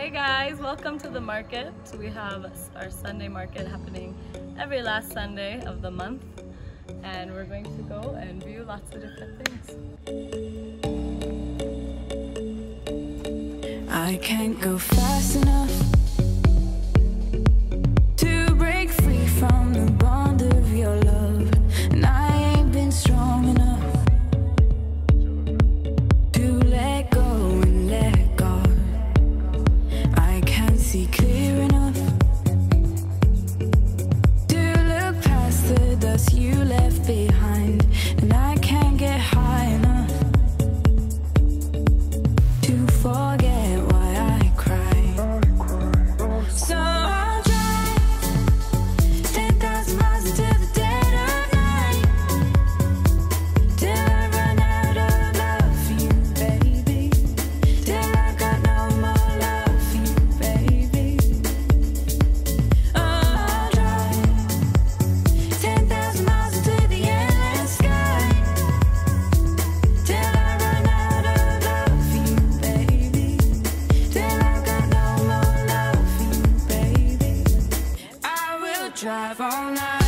Hey guys, welcome to the market. We have our Sunday market happening every last Sunday of the month and we're going to go and view lots of different things. I can't go fast enough behind. drive all night.